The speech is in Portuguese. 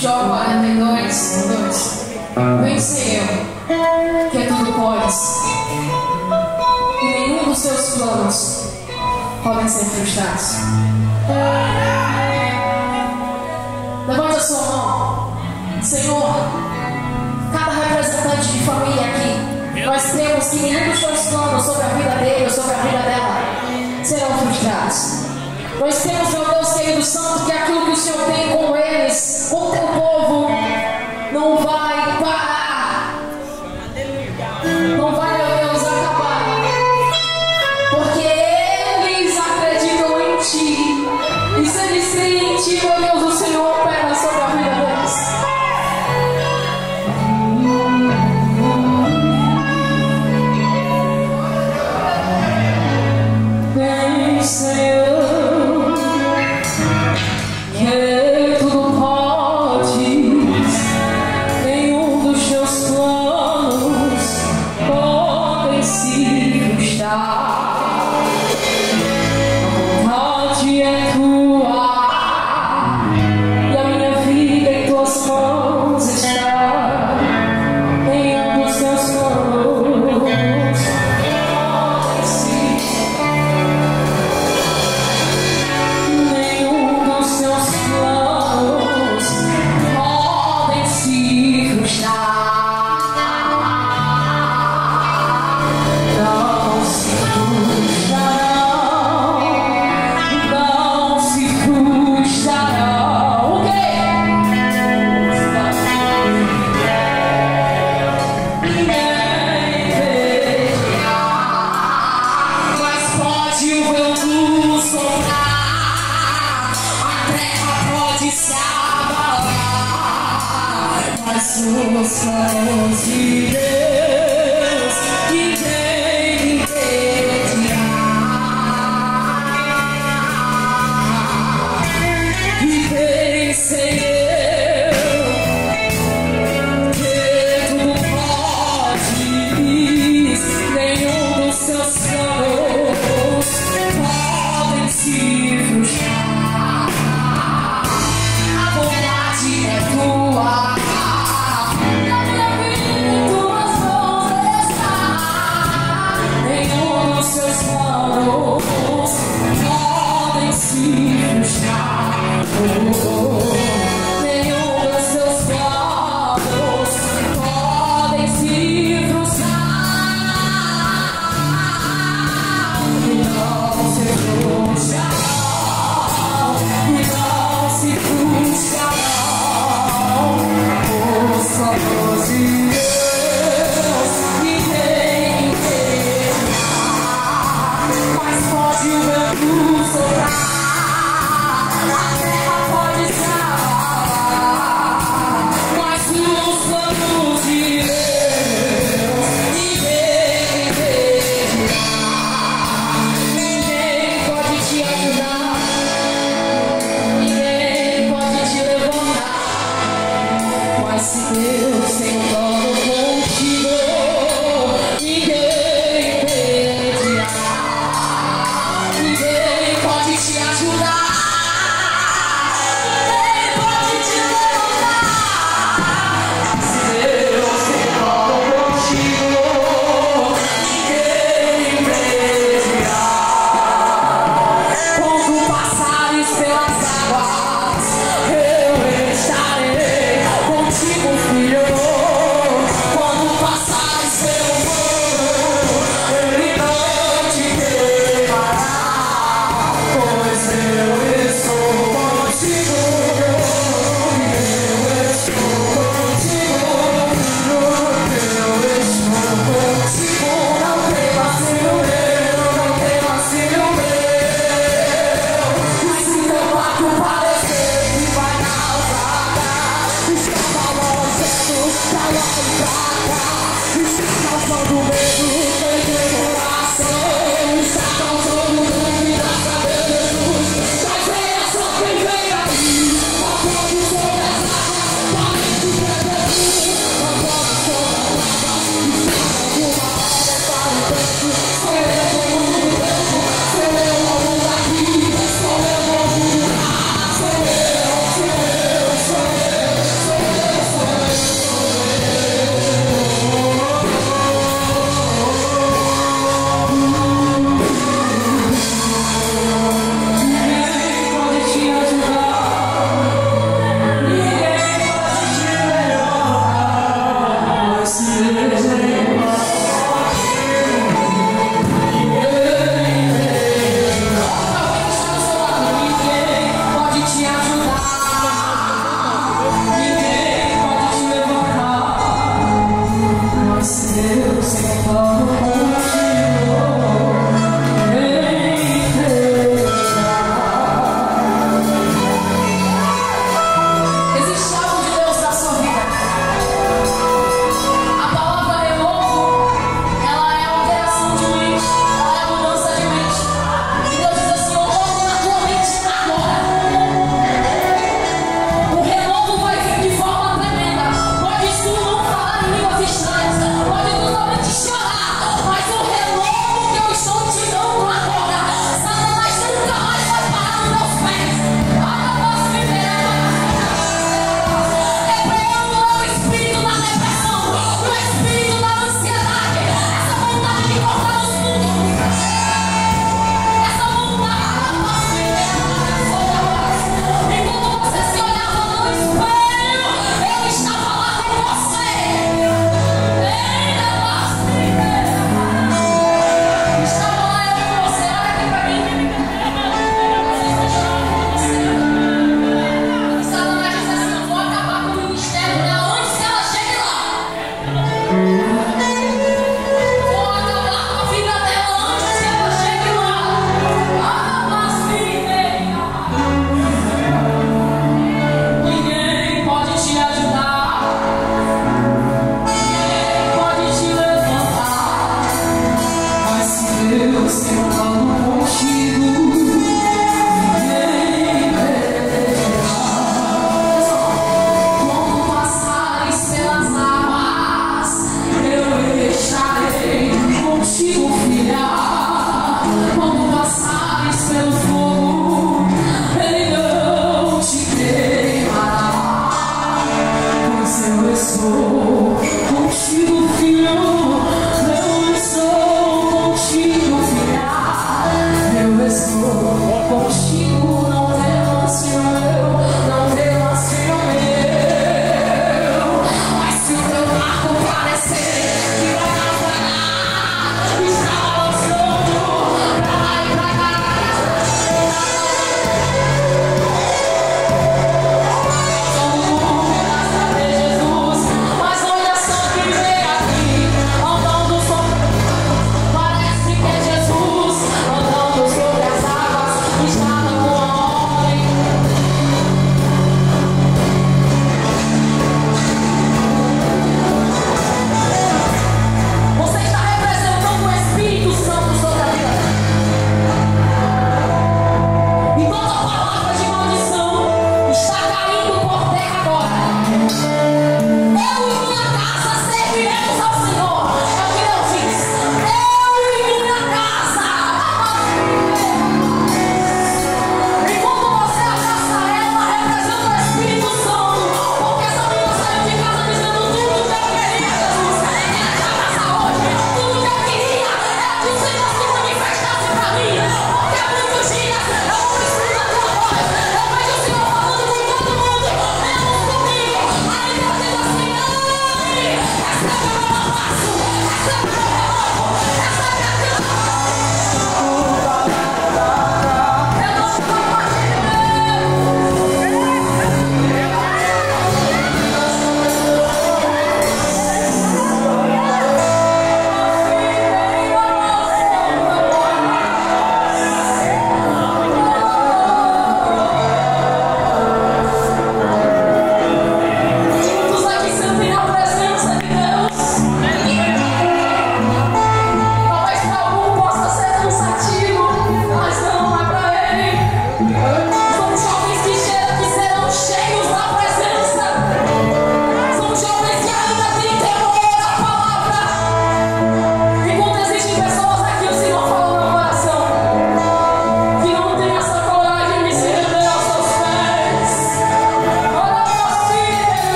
Jó 42, dois. Vem, Senhor, que é tudo podes, e nenhum dos seus planos podem ser frustrados. Levanta a sua mão, Senhor, cada representante de família aqui, nós temos que nenhum dos seus planos sobre a vida dele ou sobre a vida dela serão frustrados. Nós temos, meu Deus querido Santo, que aquilo que o Senhor tem com eles, com teu